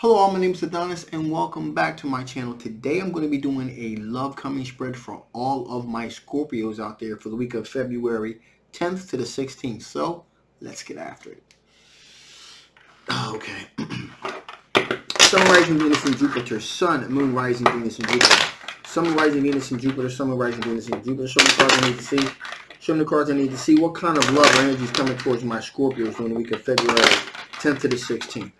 Hello all, my name is Adonis and welcome back to my channel. Today I'm going to be doing a love coming spread for all of my Scorpios out there for the week of February 10th to the 16th. So let's get after it. Ah, okay. Sun, rising Venus and Jupiter. Sun, Moon, rising Venus and Jupiter. Sun, rising Venus and Jupiter. Sun, rising Venus and Jupiter. Show me the cards I need to see. Show me the cards I need to see. What kind of love or energy is coming towards my Scorpios during the week of February 10th to the 16th.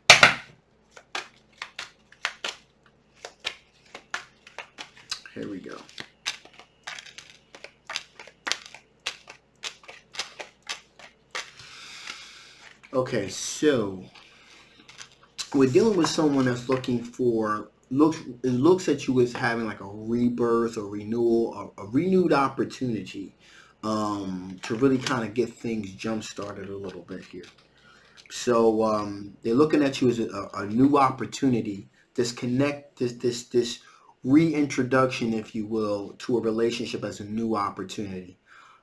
Here we go. Okay, so we're dealing with someone that's looking for looks it looks at you as having like a rebirth or renewal a, a renewed opportunity um, to really kind of get things jump started a little bit here. So um, they're looking at you as a, a new opportunity. This connect this this this reintroduction, if you will, to a relationship as a new opportunity.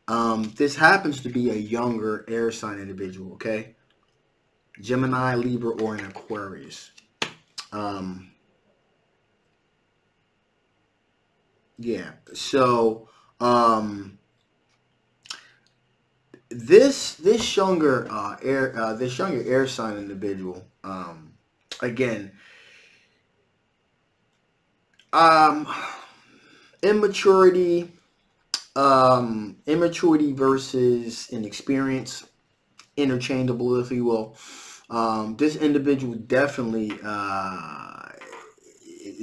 Um, this happens to be a younger air sign individual, okay? Gemini, Libra, or an Aquarius. Um, yeah, so um, this this younger uh, air uh, this younger air sign individual, um, again, um, immaturity, um, immaturity versus inexperience, interchangeable, if you will. Um, this individual definitely, uh,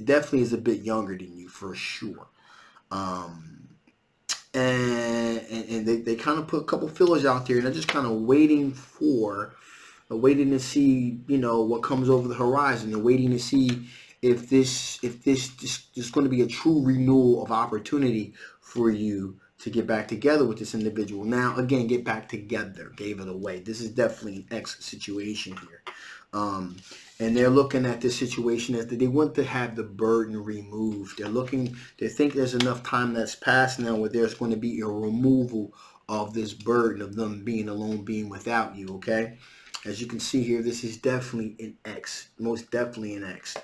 definitely is a bit younger than you for sure. Um, and, and, and they, they kind of put a couple fillers out there and they're just kind of waiting for, waiting to see, you know, what comes over the horizon. They're waiting to see if this if this this, this is going to be a true renewal of opportunity for you to get back together with this individual. Now, again, get back together. Gave it away. This is definitely an ex situation here. Um, and they're looking at this situation as they want to have the burden removed. They're looking, they think there's enough time that's passed now where there's going to be a removal of this burden of them being alone, being without you, okay? As you can see here, this is definitely an ex, most definitely an ex.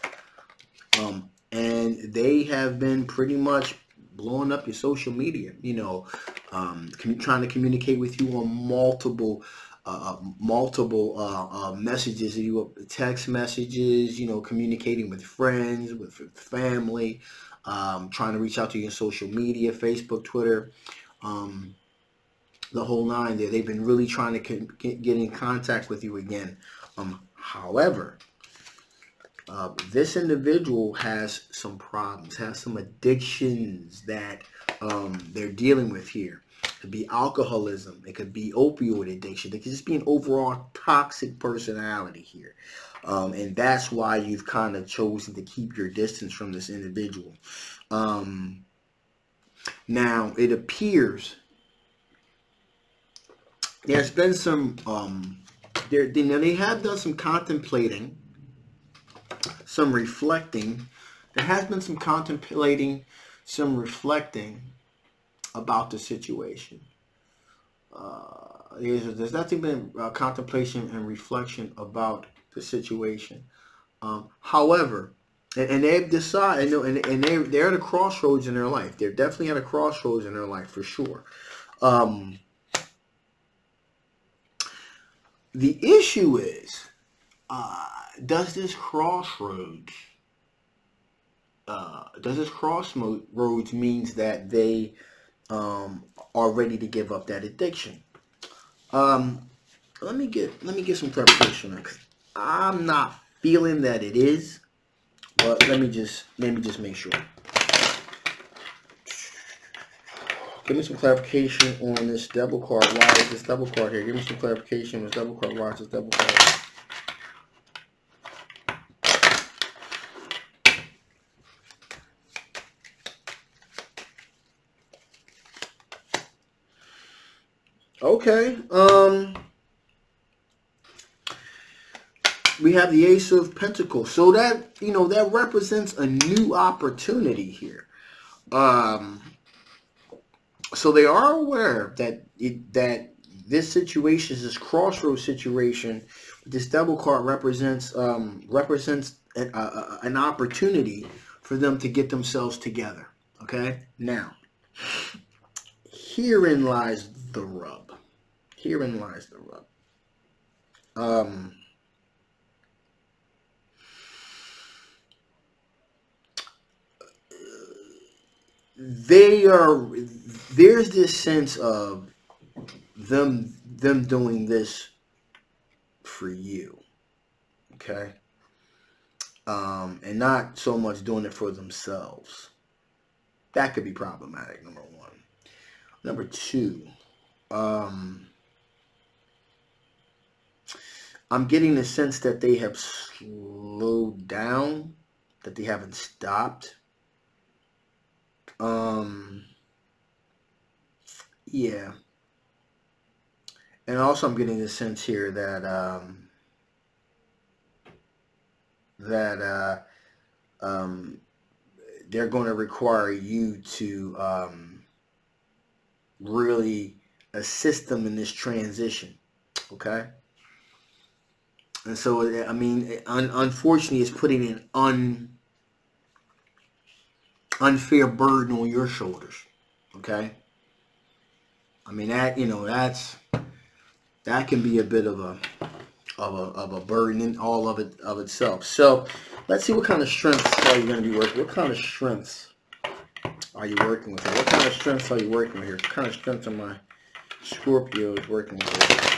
Um, and they have been pretty much blowing up your social media, you know, um, trying to communicate with you on multiple uh, uh, multiple uh, uh, messages, you text messages, you know, communicating with friends, with family, um, trying to reach out to you on social media, Facebook, Twitter, um, the whole nine there. They've been really trying to get in contact with you again. Um, however, uh, this individual has some problems, has some addictions that um, they're dealing with here. It could be alcoholism. It could be opioid addiction. It could just be an overall toxic personality here. Um, and that's why you've kind of chosen to keep your distance from this individual. Um, now, it appears there's been some, um, there, they have done some contemplating some reflecting. There has been some contemplating, some reflecting about the situation. Uh, there's, there's nothing been uh, contemplation and reflection about the situation. Um, however, and, and, they've decided, and, and they, they're at a crossroads in their life. They're definitely at a crossroads in their life for sure. Um, the issue is, uh, does this crossroads uh, does this crossroads means that they um, are ready to give up that addiction? Um, let me get let me get some clarification on. I'm not feeling that it is, but let me just let me just make sure. Give me some clarification on this double card. Why is this double card here? Give me some clarification on this double card. Why is this double card? Okay. Um, we have the Ace of Pentacles. So that, you know, that represents a new opportunity here. Um, so they are aware that it, that this situation, this crossroads situation, this double card represents um, represents an, uh, an opportunity for them to get themselves together. Okay? Now, herein lies the rub. Herein lies the rub. Um, they are there's this sense of them them doing this for you okay? Um, and not so much doing it for themselves. That could be problematic number one. Number two um, i'm getting the sense that they have slowed down that they haven't stopped um, yeah. And also I'm getting the sense here that, um, that, uh, um, they're going to require you to, um, really assist them in this transition. Okay. And so, I mean, un unfortunately, it's putting an un unfair burden on your shoulders. Okay? I mean that you know that's that can be a bit of a of a of a burden in all of it of itself. So let's see what kind of strengths are you going to be working. What kind of strengths are you working with? What kind of strengths are you working with here? What kind of strengths are my Scorpios working with? Wow.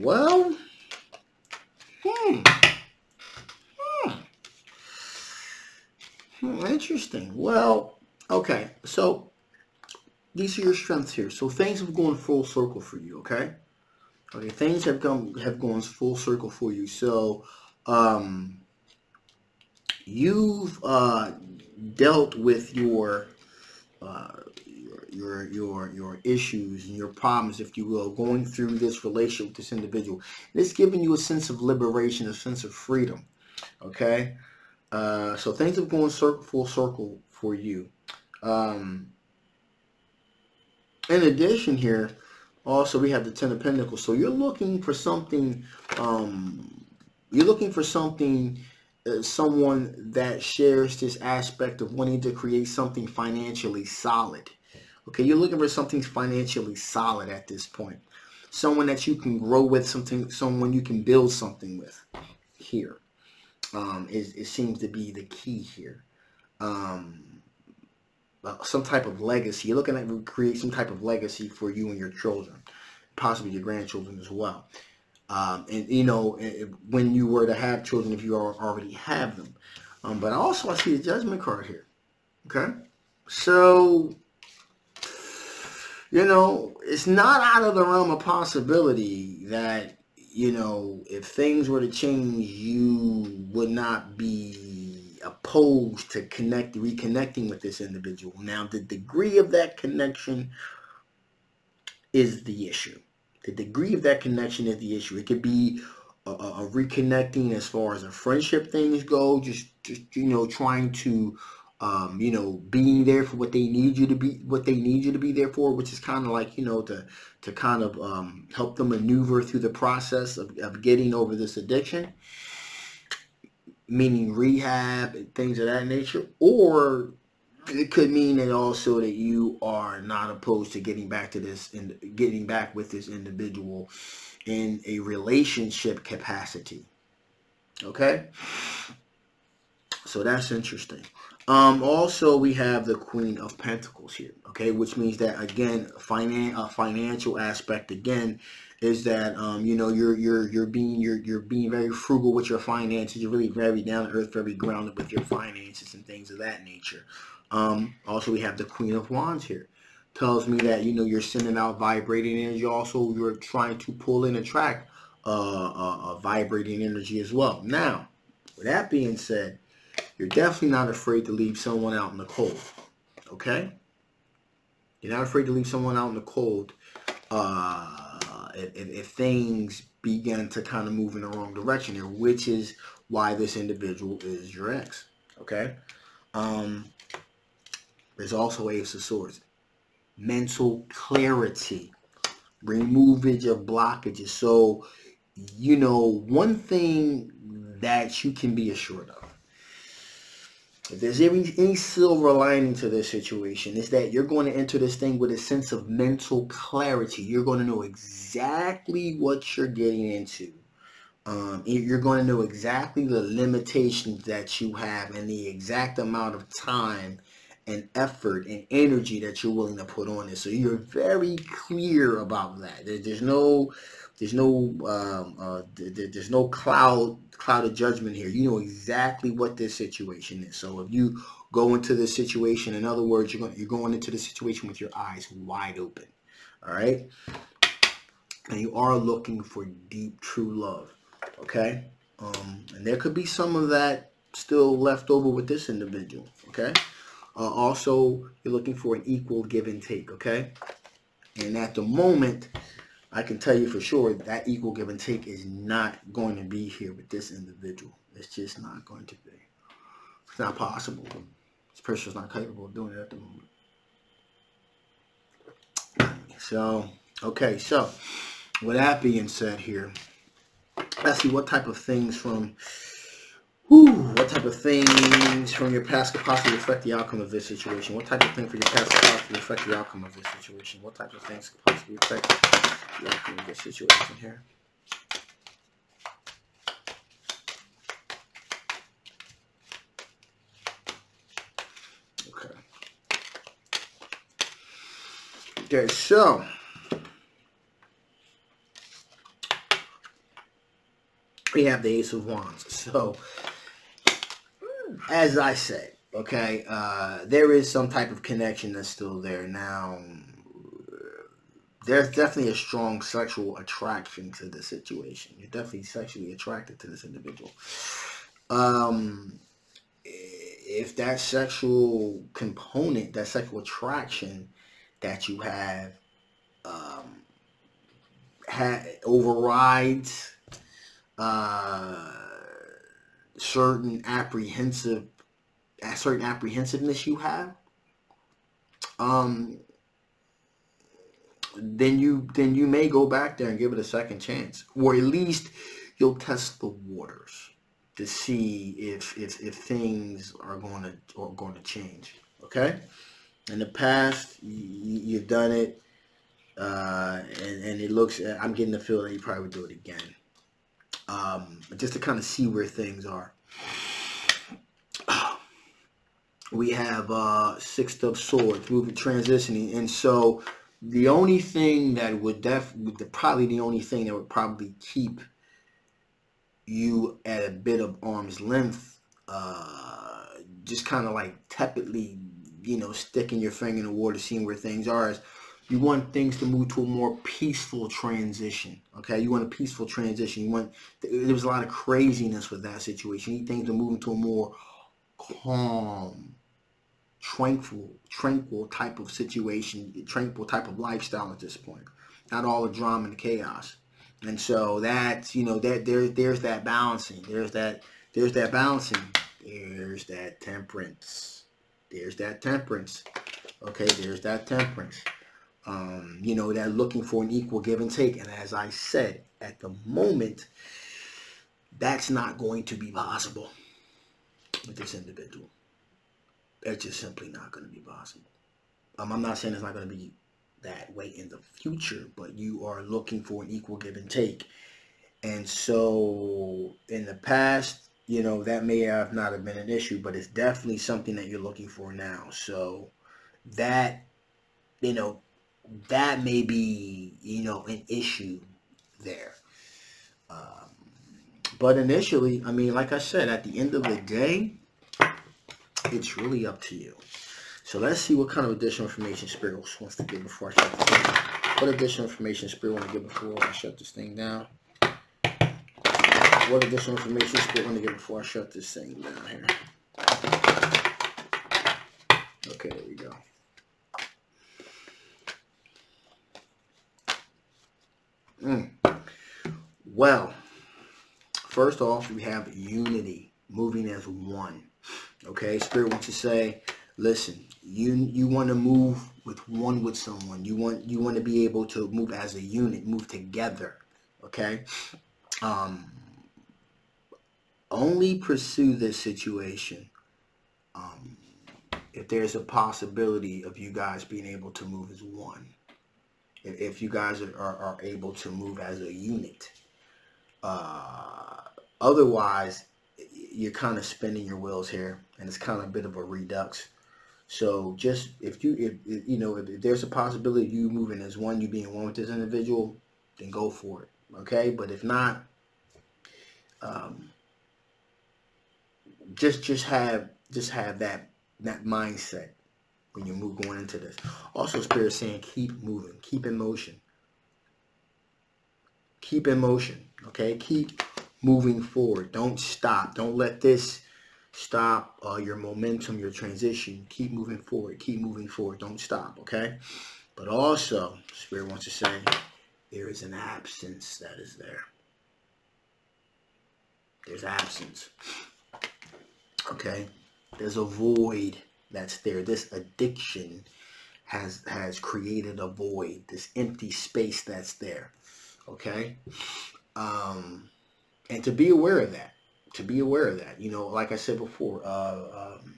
Well, hmm. hmm. Hmm. Interesting. Well, okay. So these are your strengths here. So things have gone full circle for you. Okay. Okay. Things have gone have gone full circle for you. So um, you've uh, dealt with your uh, your your your issues and your problems, if you will, going through this relationship with this individual. And it's giving you a sense of liberation, a sense of freedom. Okay, uh, so things have gone full circle for you. Um, in addition, here also we have the Ten of Pentacles. So you're looking for something. Um, you're looking for something. Uh, someone that shares this aspect of wanting to create something financially solid. Okay, you're looking for something financially solid at this point. Someone that you can grow with, something, someone you can build something with. Here, um, is it seems to be the key here. Um, some type of legacy. You're looking at create some type of legacy for you and your children, possibly your grandchildren as well. Um, and you know, when you were to have children, if you already have them. Um, but also, I see the Judgment card here. Okay, so you know, it's not out of the realm of possibility that, you know, if things were to change, you would not be opposed to connect, reconnecting with this individual. Now, the degree of that connection is the issue. The degree of that connection is the issue. It could be a, a reconnecting as far as a friendship things go, just, just you know, trying to um, you know, being there for what they need you to be, what they need you to be there for, which is kind of like, you know, to, to kind of um, help them maneuver through the process of, of getting over this addiction, meaning rehab and things of that nature, or it could mean that also that you are not opposed to getting back to this and getting back with this individual in a relationship capacity. Okay? So that's interesting. Um, also, we have the Queen of Pentacles here, okay, which means that again, finan a financial aspect again is that um, you know you're you're you're being you're you're being very frugal with your finances. You're really very down to earth, very grounded with your finances and things of that nature. Um, also, we have the Queen of Wands here. Tells me that you know you're sending out vibrating energy. Also, you're trying to pull and attract uh, uh, vibrating energy as well. Now, with that being said you're definitely not afraid to leave someone out in the cold. Okay? You're not afraid to leave someone out in the cold uh, if, if, things begin to kind of move in the wrong direction here, which is why this individual is your ex. Okay. Um, there's also Ace of Swords. Mental clarity. Removage of blockages. So, you know, one thing that you can be assured of if there's any, any silver lining to this situation, is that you're going to enter this thing with a sense of mental clarity. You're going to know exactly what you're getting into. Um, you're going to know exactly the limitations that you have and the exact amount of time and effort and energy that you're willing to put on it. So you're very clear about that. There's no there's no um, uh, there's no cloud cloud of judgment here. You know exactly what this situation is. So if you go into this situation, in other words, you're going you're going into the situation with your eyes wide open. All right, and you are looking for deep, true love. Okay, um, and there could be some of that still left over with this individual. Okay. Uh, also, you're looking for an equal give and take. Okay, and at the moment I can tell you for sure that equal give and take is not going to be here with this individual. It's just not going to be. It's not possible. This person is not capable of doing it at the moment. So, okay, so with that being said here, let's see what type of things from Whew, what type of things from your past could possibly affect the outcome of this situation? What type of thing from your past could possibly affect the outcome of this situation? What type of things could possibly affect the outcome of this situation here? Okay. Okay, so we have the Ace of Wands. So as I said, okay, uh, there is some type of connection that's still there. Now, there's definitely a strong sexual attraction to the situation. You're definitely sexually attracted to this individual. Um, if that sexual component, that sexual attraction that you have, um, ha- overrides uh, certain apprehensive a certain apprehensiveness you have um then you then you may go back there and give it a second chance. Or at least you'll test the waters to see if if, if things are going to are going to change okay? In the past you, you've done it uh, and, and it looks i'm getting the feel that you probably would do it again um, just to kind of see where things are. We have uh, Six of Swords, moving, transitioning, and so the only thing that would def, probably the only thing that would probably keep you at a bit of arm's length, uh, just kind of like tepidly, you know, sticking your finger in the water, seeing where things are, is you want things to move to a more peaceful transition. Okay, you want a peaceful transition. You want there was a lot of craziness with that situation. You need things to move into a more calm, tranquil, tranquil type of situation, tranquil type of lifestyle at this point. Not all the drama and chaos. And so that's you know that there there's that balancing. There's that there's that balancing. There's that temperance. There's that temperance. Okay, there's that temperance um, you know, they're looking for an equal give and take. And as I said, at the moment, that's not going to be possible with this individual. It's just simply not going to be possible. Um, I'm not saying it's not going to be that way in the future, but you are looking for an equal give and take. And so in the past, you know, that may have not have been an issue, but it's definitely something that you're looking for now. So that, you know, that may be, you know, an issue there. Um, but initially, I mean, like I said, at the end of the day, it's really up to you. So let's see what kind of additional information Spirit wants to give before I shut this down. What additional information Spirit want to give before I shut this thing down? What additional information Spirit want to give before I shut this thing down here? Okay, there we go. Well, first off, we have unity, moving as one. Okay, Spirit wants to say, listen, you you want to move with one with someone. You want you want to be able to move as a unit, move together. Okay, um, only pursue this situation um, if there's a possibility of you guys being able to move as one. If, if you guys are, are, are, able to move as a unit. Uh, otherwise, you're kind of spinning your wheels here, and it's kind of a bit of a redux. So just if you if, if you know if, if, there's a possibility you moving as one, you being one with this individual, then go for it. Okay, but if not, um, just just have just have that that mindset when you move going into this. Also, spirit saying keep moving, keep in motion, keep in motion. Okay, keep moving forward. Don't stop. Don't let this stop uh, your momentum, your transition. Keep moving forward. Keep moving forward. Don't stop. Okay. But also, Spirit wants to say there is an absence that is there. There's absence. Okay. There's a void that's there. This addiction has has created a void. This empty space that's there. Okay. Um, and to be aware of that to be aware of that you know like i said before uh, um,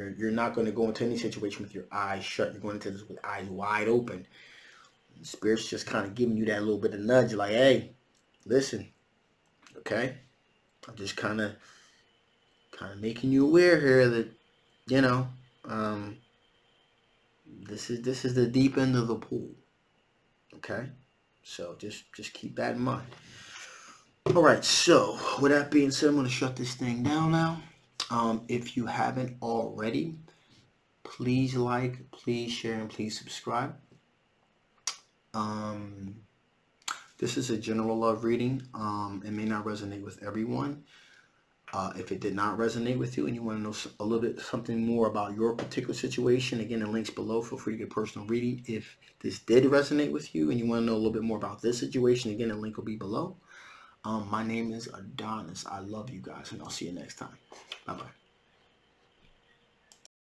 you're you're not going to go into any situation with your eyes shut you're going into this with eyes wide open. Spirit's just kind of giving you that little bit of nudge like hey listen okay? I'm just kind of kind of making you aware here that you know um, this is this is the deep end of the pool okay so just just keep that in mind all right, so with that being said, I'm going to shut this thing down now. Um, if you haven't already, please like, please share, and please subscribe. Um, this is a general love reading. Um, it may not resonate with everyone. Uh, if it did not resonate with you and you want to know a little bit something more about your particular situation, again, the links below. Feel free to get personal reading. If this did resonate with you and you want to know a little bit more about this situation, again, the link will be below. Um, my name is Adonis. I love you guys, and I'll see you next time. Bye-bye.